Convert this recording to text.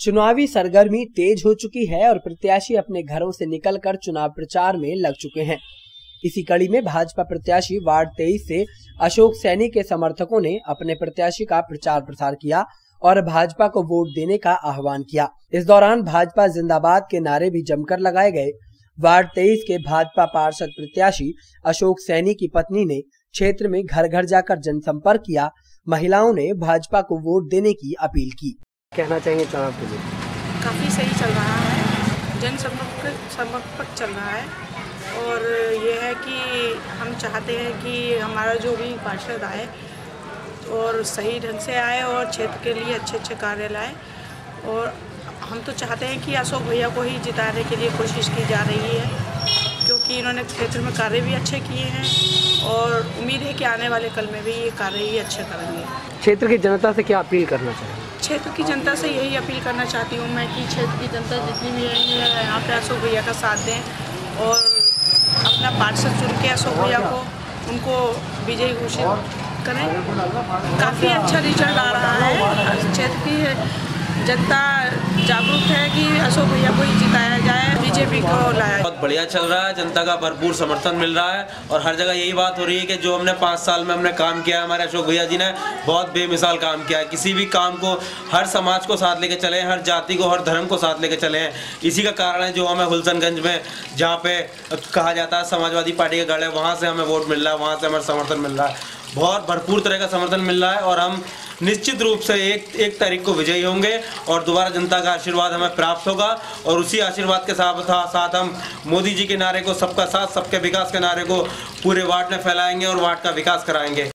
चुनावी सरगर्मी तेज हो चुकी है और प्रत्याशी अपने घरों से निकलकर चुनाव प्रचार में लग चुके हैं। इसी कड़ी में भाजपा प्रत्याशी वार्ड तेईस से अशोक सैनी के समर्थकों ने अपने प्रत्याशी का प्रचार प्रसार किया और भाजपा को वोट देने का आह्वान किया। इस दौरान भाजपा जिंदाबाद के नारे भी जमकर लगाए गए। वार्ड तेईस के भाजपा पार्षद प्रत्याशी अशोक सैनी की पत्नी ने क्षेत्र में घर घर जाकर जनसंपर्क किया। महिलाओं ने भाजपा को वोट देने की अपील की। कहना चाहिए चुनाव के लिए? काफ़ी सही चल रहा है। जन संपर्क संपर्क चल रहा है। और ये है कि हम चाहते हैं कि हमारा जो भी पार्षद आए और सही ढंग से आए और क्षेत्र के लिए अच्छे अच्छे कार्य लाए और हम तो चाहते हैं कि अशोक भैया को ही जिताने के लिए कोशिश की जा रही है क्योंकि इन्होंने क्षेत्र में कार्य भी अच्छे किए हैं और उम्मीद है कि आने वाले कल में भी ये कार्य ही अच्छे करेंगे। क्षेत्र की जनता से क्या अपील करना चाहिए क्षेत्र की जनता से यही अपील करना चाहती हूँ मैं कि क्षेत्र की जनता जितनी भी है, यहाँ पे अशोक भैया का साथ दें और अपना पार्षद चुन के अशोक भैया को, उनको विजयी घोषित करें। काफ़ी अच्छा रिज़ल्ट आ रहा है। क्षेत्र की जनता जागरूक है कि अशोक भैया को ही जिताया जाए, बीजेपी को लाया बहुत बढ़िया चल रहा है, जनता का भरपूर समर्थन मिल रहा है और हर जगह यही बात हो रही है कि जो हमने पाँच साल में हमने काम किया है, हमारे अशोक भैया जी ने बहुत बेमिसाल काम किया है। किसी भी काम को, हर समाज को साथ लेके चले हर जाति को, हर धर्म को साथ लेके चले हैं। इसी का कारण है जो हमें हुलसनगंज में, जहाँ पे कहा जाता है समाजवादी पार्टी के गढ़ है, वहाँ से हमें वोट मिल रहा है, वहाँ से हमें समर्थन मिल रहा है। बहुत भरपूर तरह का समर्थन मिल रहा है और हम निश्चित रूप से एक एक तारीख को विजयी होंगे और दोबारा जनता का आशीर्वाद हमें प्राप्त होगा और उसी आशीर्वाद के साथ साथ हम मोदी जी के नारे को, सबका साथ, सबके विकास के नारे को पूरे वार्ड में फैलाएँगे और वार्ड का विकास कराएँगे।